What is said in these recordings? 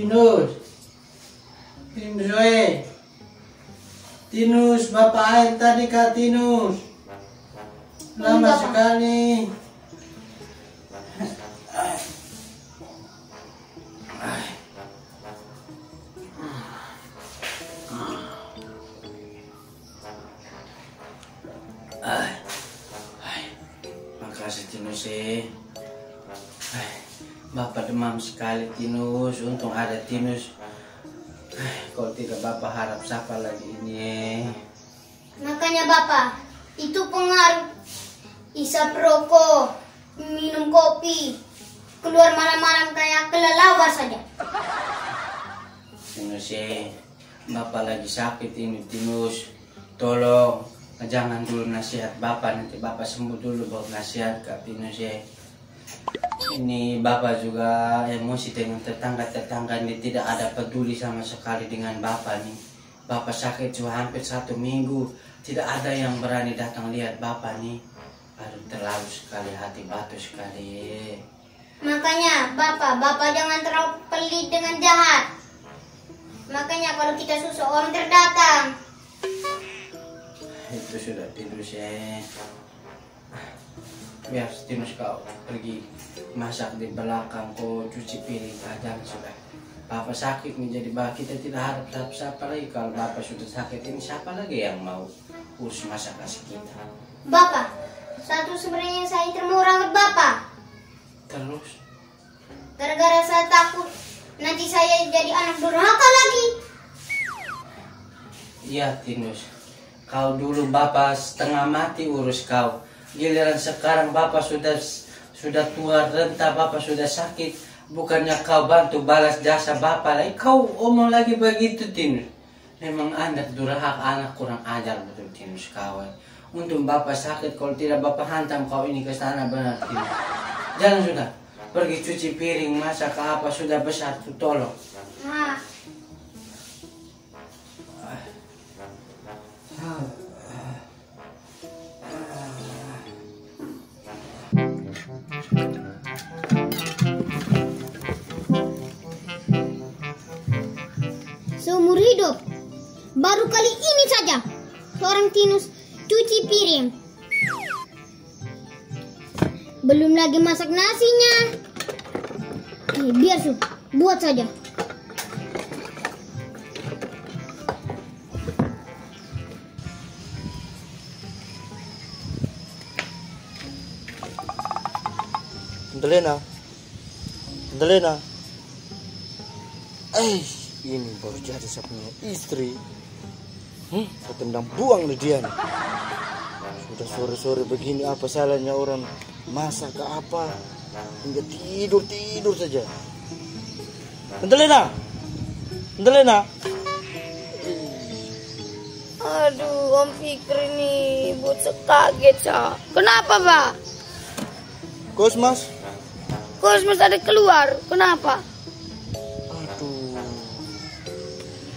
Tinus. Tinus, we. Tinus, Bapak air tadi Kak Tinus. Lama sekali. Tinus eh. Bapak demam sekali Tinus, untung ada Tinus. Ay, Kalau tidak Bapak harap siapa lagi ini? Makanya Bapak, itu pengaruh isap rokok, minum kopi, keluar malam-malam kayak kelelawar saja. Tinus eh, Bapak lagi sakit ini Tinus. Tolong, jangan dulu nasihat Bapak, nanti Bapak sembuh dulu baru nasihat Kak Tinus eh. Ini Bapak juga emosi dengan tetangga-tetangga ini tidak ada peduli sama sekali dengan Bapak nih. Bapak sakit cuma hampir satu minggu, tidak ada yang berani datang lihat Bapak nih. Aduh terlalu sekali hati batu sekali. Makanya Bapak, Bapak jangan terlalu pelit dengan jahat. Makanya kalau kita susah orang terdatang. Itu sudah tidur sih. Biar Tinus kau pergi masak di belakang kau cuci piring aja sudah. Bapak sakit nih jadi bah kita tidak harap tetap siapa lagi kalau bapak sudah sakit ini siapa lagi yang mau urus masak nasi kita. Bapak, satu sebenarnya yang saya termau rambut Bapak. Terus Gara-gara saya takut nanti saya jadi anak durhaka lagi. Iya Tinus, kau dulu bapak setengah mati urus kau. Giliran sekarang bapak sudah sudah tua renta, bapak sudah sakit. Bukannya kau bantu balas jasa bapak lagi, kau omong lagi begitu Tinus. Memang anak durhaka, anak kurang ajar betul Tinus kau. eh. Untung bapak sakit, kalau tidak bapak hantam kau ini ke sana benar Tinus. Jangan sudah, pergi cuci piring, masak apa, sudah besar tolong. Nah, seumur hidup baru kali ini saja seorang Tinus cuci piring. Belum lagi masak nasinya. Eh, biar su, buat saja. Tante Lena. Tante Lena. Eh, ini baru jadi saya punya istri. Hmm, saya tendang buang nih dia nih. Sudah sore-sore begini apa salahnya orang masak ke apa? Hingga tidur-tidur saja. Tante Lena. Aduh, Om Fikri nih buat sekaget, Sa. Kenapa, Pak? Kosmas. Kosmas ada keluar. Kenapa?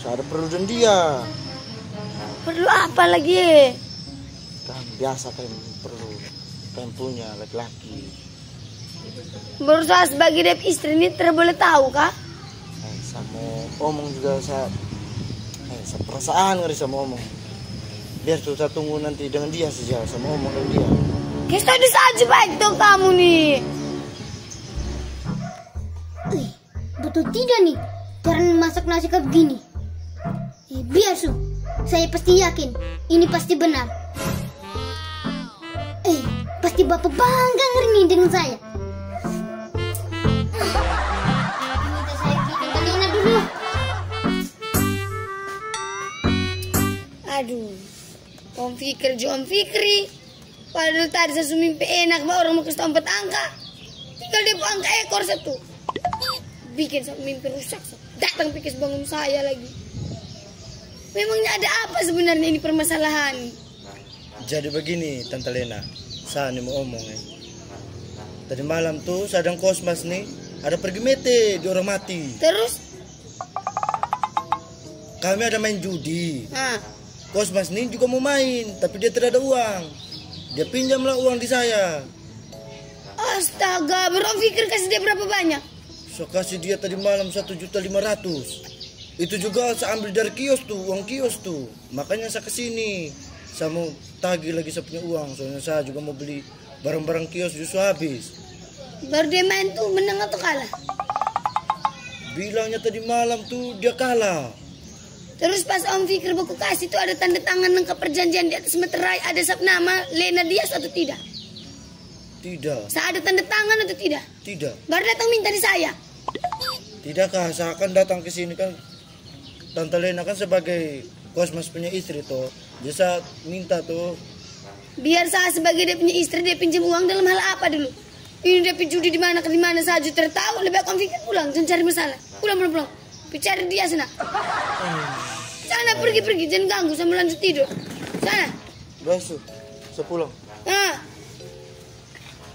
Saya ada perlu dan dia. Perlu apa lagi? Kan biasa kan perlu kan punya laki-laki. Berusaha sebagai dep istri ini tidak boleh tahu, kah? Eh, sama omong juga saya eh, saya perasaan ngeri sama omong biar tuh saya tunggu nanti dengan dia saja sama omong dan dia Kes tadi saja baik dong kamu nih. Betul tidak nih karena masak nasi kayak begini? Eh, biar su, saya pasti yakin ini pasti benar. Eh, pasti bapak bangga ngeri nih dengan saya. Teh saya bikin telinga dulu. Aduh, Om Fikri, Fikri. Padahal tadi saya mimpi enak, Mbak orang mau ke tempat angka. Tinggal dia angka ekor satu. Bikin satu mimpi rusak. Sa. Datang pikir bangun saya lagi. Memangnya ada apa sebenarnya ini permasalahan? jadi begini tante Lena saya ini mau omong eh. tadi malam tuh sadang kosmas nih ada pergi mete di orang mati. Terus? Kami ada main judi. Nah, Kosmas nih juga mau main, tapi dia tidak ada uang. Dia pinjamlah uang di saya. astaga, Bro Fikri kasih dia berapa banyak? Saya kasih dia tadi malam satu juta lima ratus. Itu juga saya ambil dari kios tuh, uang kios tuh. Makanya saya ke sini. Saya mau tagih lagi saya punya uang. Soalnya saya juga mau beli barang-barang kios justru habis. Baru dia main tuh menang atau kalah? Bilangnya tadi malam tuh dia kalah. Terus pas Om Fikri buku kasih tuh ada tanda tangan lengkap perjanjian di atas meterai ada sab nama Lena Dias atau tidak? Tidak, Saya ada tanda tangan atau tidak? tidak. Baru datang minta di saya. Tidakkah saya akan datang ke sini kan Tante Lena kan sebagai kosmas punya istri tuh. Jadi saya minta tuh Biar saya sebagai dia punya istri dia pinjam uang dalam hal apa dulu? Ini dia judi di mana ke di mana saja tertahu lebih baik Om Fikri pulang jangan cari masalah. Pulang pulang pulang. Cari dia sana. Sana pergi pergi jangan ganggu sambil lanjut tidur. Sana. besok saya pulang. Nah.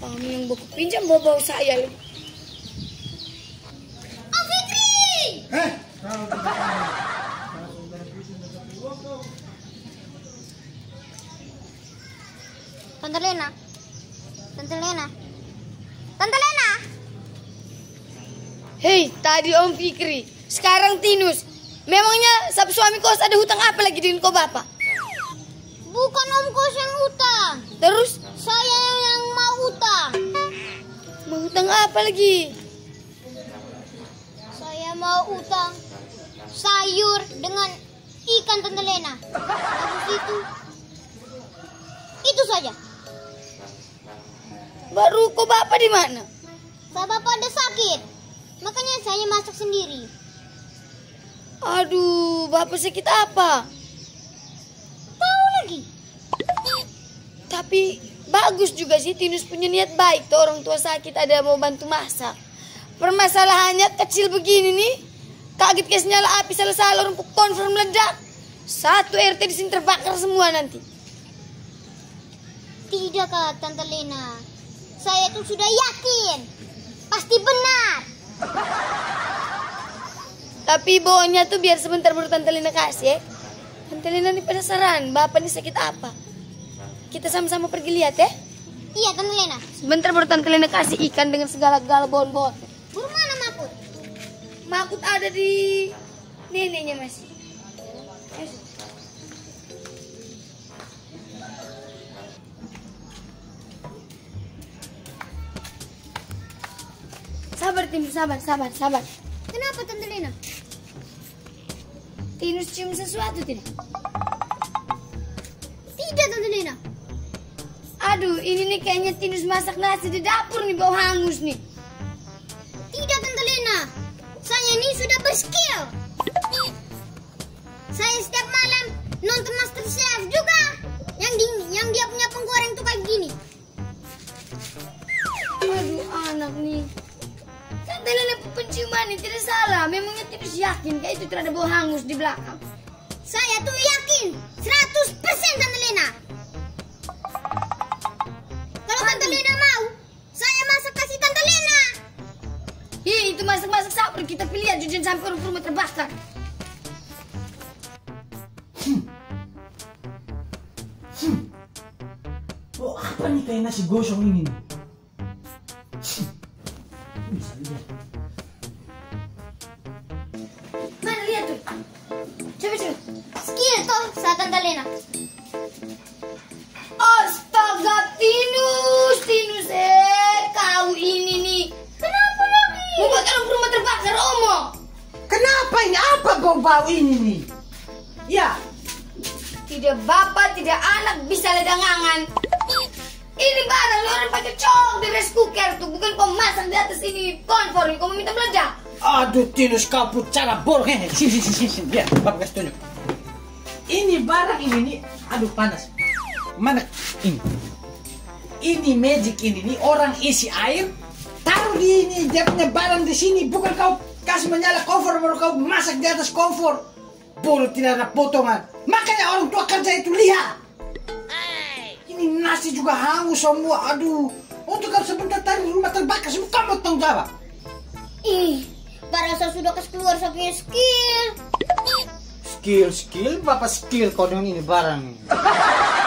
Kamu yang buku pinjam bawa-bawa saya lagi. Om Fikri! Tante Lena. Tante Lena. Tante Lena. Hei, tadi Om Fikri. Sekarang Tinus. Memangnya sab suami kos ada hutang apa lagi dengan kau bapak? Bukan Om Kos yang utang. Terus Saya yang mau utang. mau hutang apa lagi? Saya mau utang sayur dengan ikan Tante Lena. Habis itu itu saja. Baru kau bapak di mana? Saya bapak ada sakit. Makanya saya masak sendiri. Aduh, bapak sakit apa? Tahu lagi. Tapi bagus juga sih Tinus punya niat baik tuh orang tua sakit ada mau bantu masak. Permasalahannya kecil begini nih. Kaget kes nyala api salah-salah orang konfirm meledak. Satu RT di sini terbakar semua nanti. Tidak kak Tante Lena. Saya tuh sudah yakin. Pasti benar. Tapi bohongnya tuh biar sebentar baru Tante Lina kasih ya. Tante Lina ini penasaran, bapak ini sakit apa? Kita sama-sama pergi lihat ya. Iya Tante Lena. Sebentar baru Tante Lina kasih ikan dengan segala-gala bon-bon. Buru mana Makut? Ada di neneknya masih. Sabar Tinus, sabar, sabar, sabar. Kenapa Tante Lena? Tinus cium sesuatu tidak? Tidak Tante Lena. Aduh, ini nih kayaknya Tinus masak nasi di dapur nih bau hangus nih. Ini berskill. Saya setiap malam nonton Master Chef juga. Yang di, yang dia punya penggoreng tuh kayak gini. Aduh, anak nih. Kan Lena penciuman nih tidak salah. Memangnya Tinus yakin kayak itu tidak ada bau hangus di belakang. Kita pilih aja jangan sampai orang rumah terbakar. Oh, apa nih kayak nasi gosong ini? nih? Bisa lihat. Mana lihat tuh? Coba coba. Skill tuh saya Tante Bau-bau ini nih? Ya, Tidak bapak, tidak anak bisa ledangangan. Ini barang lo orang pakai cok di rice cooker tuh, bukan kau masak di atas ini konfor, kau minta meledak. aduh Tinus kau pucara borok. Hehe, sini, sini, sini, sini. Biar, bapak kasih tunjuk. Ini barang ini nih, aduh panas. Mana ini? Ini magic ini nih orang isi air, taruh di ini dia punya barang di sini, bukan kau kasih menyala kompor baru kau masak di atas kompor. Bodoh tidak ada potongan. Makanya orang tua kerja itu lihat. Ini nasi juga hangus semua. Aduh, Untuk kau sebentar tadi rumah terbakar, semua kamu tanggung jawab. Ih, para saya sudah kasih keluar saya punya skill. Skill, skill, bapak skill kau dengan ini barang.